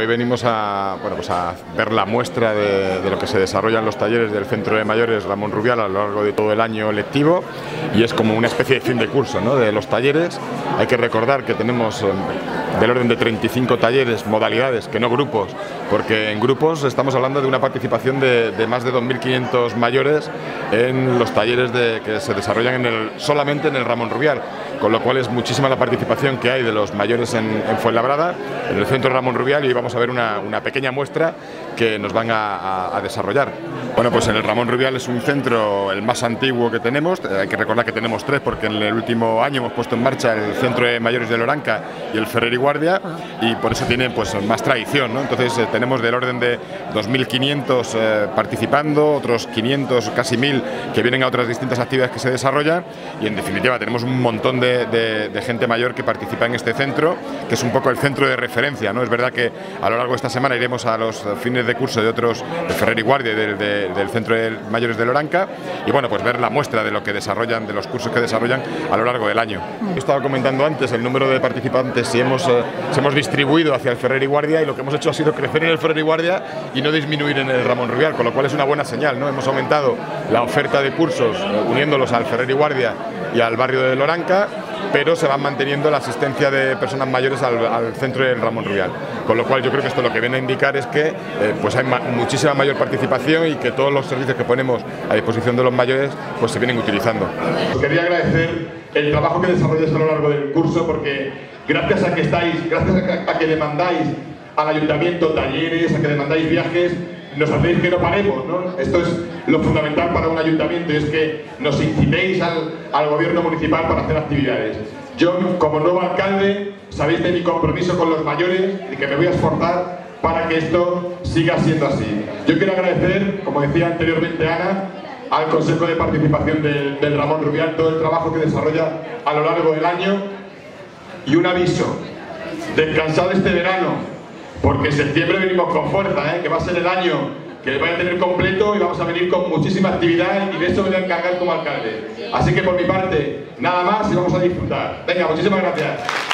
Hoy venimos a, bueno, pues a ver la muestra de, lo que se desarrolla en los talleres del Centro de Mayores Ramón Rubial a lo largo de todo el año lectivo y es como una especie de fin de curso ¿no? de los talleres. Hay que recordar que tenemos del orden de 35 talleres, modalidades, que no grupos, porque en grupos estamos hablando de una participación de, más de 2.500 mayores en los talleres que se desarrollan en el, solamente en el Ramón Rubial, con lo cual es muchísima la participación que hay de los mayores en, en Fuenlabrada, en el Centro Ramón Rubial y vamos a ver una, una pequeña muestra que nos van a, a, a, desarrollar. Bueno, pues en el Ramón Rubial es un centro el más antiguo que tenemos, hay que recordar que tenemos tres porque en el último año hemos puesto en marcha el Centro de Mayores de Loranca y el Ferrer y Guardia y por eso tiene pues más tradición, ¿no? Entonces eh, tenemos del orden de 2.500 eh, participando, otros 500, casi 1.000 que vienen a otras distintas actividades que se desarrollan y en definitiva tenemos un montón de, de, gente mayor que participa en este centro, que es un poco el centro de referencia, ¿no? Es verdad que a lo largo de esta semana iremos a los fines de curso de otros, de Ferrer y Guardia, del, de, del Centro de Mayores de Loranca, y bueno, pues ver la muestra de lo que desarrollan, de los cursos que desarrollan a lo largo del año. Estaba comentando antes el número de participantes si hemos, eh, hemos distribuido hacia el Ferrer y Guardia, y lo que hemos hecho ha sido crecer en el Ferrer y Guardia y no disminuir en el Ramón Rubial, con lo cual es una buena señal, ¿no? Hemos aumentado la oferta de cursos eh, uniéndolos al Ferrer y Guardia y al barrio de Loranca, pero se van manteniendo la asistencia de personas mayores al, al, centro del Ramón Rubial. Con lo cual yo creo que esto lo que viene a indicar es que eh, pues hay ma muchísima mayor participación y que todos los servicios que ponemos a disposición de los mayores pues se vienen utilizando. Quería agradecer el trabajo que desarrolláis a lo largo del curso porque gracias a que estáis, gracias a que, a que demandáis al ayuntamiento talleres, a que demandáis viajes, nos hacéis que no paremos, ¿no? Esto es lo fundamental para un ayuntamiento, es que nos incitéis al, al gobierno municipal para hacer actividades. Yo, como nuevo alcalde, sabéis de mi compromiso con los mayores y que me voy a esforzar para que esto siga siendo así. Yo quiero agradecer, como decía anteriormente Ana, al Consejo de Participación del, del Ramón Rubial todo el trabajo que desarrolla a lo largo del año y un aviso, descansad este verano, porque en septiembre venimos con fuerza, ¿eh? que va a ser el año que va a tener completo y vamos a venir con muchísima actividad y de eso me voy a encargar como alcalde. Así que por mi parte, nada más y vamos a disfrutar. Venga, muchísimas gracias.